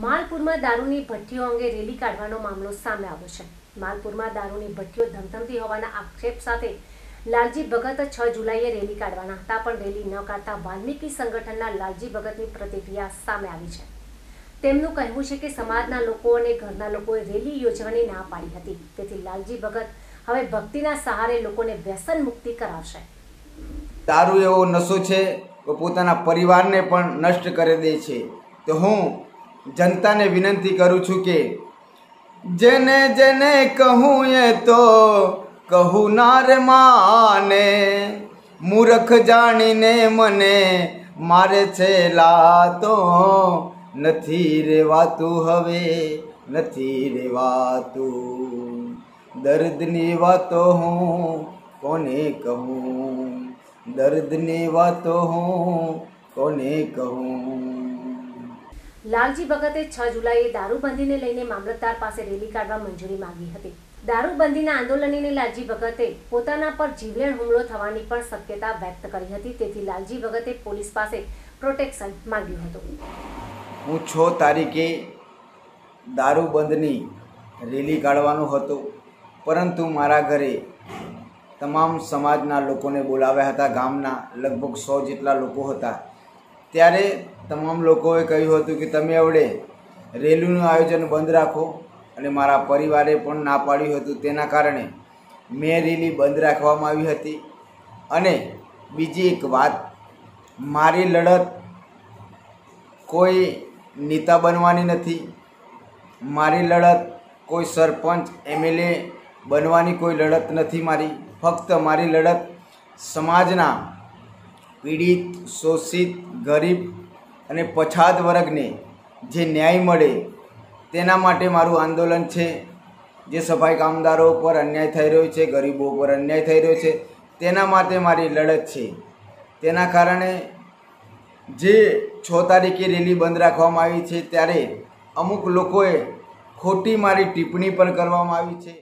માલપુરમાં દારૂની ભઠ્ઠીઓ અંગે રેલી કાઢવાનો મામલો સામે આવ્યો છે. માલપુરમાં દારૂની ભઠ્ઠીઓ ધમધમતી હોવાના આક્ષેપ સાથે લાલજી ભગત છ જુલાઈએ રેલી કાઢવાના હતા, પણ રેલી ન કાઢતા વાલ્મીકી સંગઠનના લાલજી ભગતની પ્રતિક્રિયા સામે આવી છે. તેમનું કહેવું છે કે સમાજના લોકો અને ઘરના લોકોએ રેલી યોજવાની ના પાડી હતી. તેથી લાલજી ભગત હવે ભક્તિના સહારે લોકોને વ્યસન મુક્તિ કરાવશે. દારૂ એવો નશો છે, પોતાના પરિવારને પણ નષ્ટ કરી દે છે. તો હું જનતાને વિનંતી કરું છું કે જેને જેને કહું એ તો કહું માને, મૂર્ખ જાણીને મને મારે છે લાતો. નથી રેવાતું હવે, નથી રેવાતું દર્દની વાતો હું કોને કહું? દર્દની વાતો હું કોને કહું? લાલજી ભગતે છ જુલાઈએ દારૂબંધીને લઈને મામલતદાર પાસે રેલી કાઢવા મંજૂરી માંગી હતી. દારૂબંધીના આંદોલનને લાલજી ભગતે પોતાના પર જીવલેણ હુમલો થવાની પણ શક્યતા વ્યક્ત કરી હતી, તેથી લાલજી ભગતે પોલીસ પાસે પ્રોટેક્શન માંગ્યું હતું. હું છ તારીખે દારૂબંધની રેલી કાઢવાનો હતો, પરંતુ મારા ઘરે તમામ સમાજના લોકોને બોલાવ્યા હતા. ગામના લગભગ સો જેટલા લોકો હતા. ત્યારે તમામ લોકોએ કહ્યું હતું કે તમે આવડે રેલીનું આયોજન બંધ રાખો અને મારા પરિવારે પણ ના પાડ્યું હતું. તેના કારણે મેં રેલી બંધ રાખવામાં આવી હતી. અને બીજી એક વાત, મારી લડત કોઈ નેતા બનવાની નથી. મારી લડત કોઈ સરપંચ, એમએલએ બનવાની કોઈ લડત નથી મારી. ફક્ત મારી લડત સમાજના પીડિત, શોષિત, ગરીબ અને પછાત વર્ગને જે ન્યાય મળે તેના માટે મારું આંદોલન છે. જે સફાઈ કામદારો પર અન્યાય થઈ રહ્યો છે, ગરીબો પર અન્યાય થઈ રહ્યો છે, તેના માટે મારી લડત છે. તેના કારણે જે છ તારીખે રેલી બંધ રાખવામાં આવી છે, ત્યારે અમુક લોકોએ ખોટી મારી ટિપ્પણી પણ કરવામાં આવી છે.